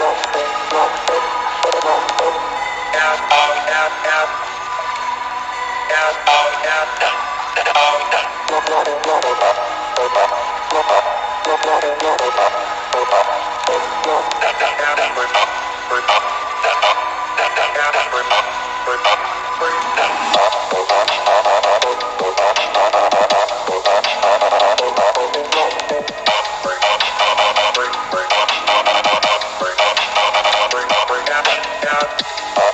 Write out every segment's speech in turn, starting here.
Thank you. Uh,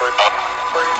Bird. Bird.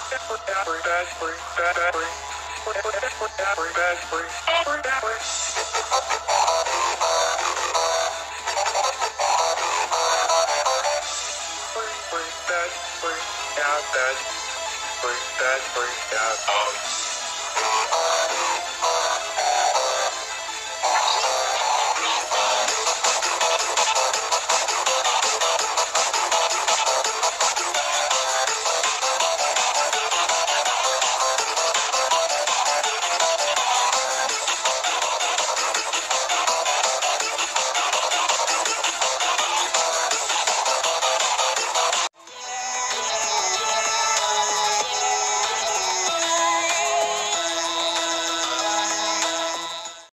Out, that's freaked out. Oh.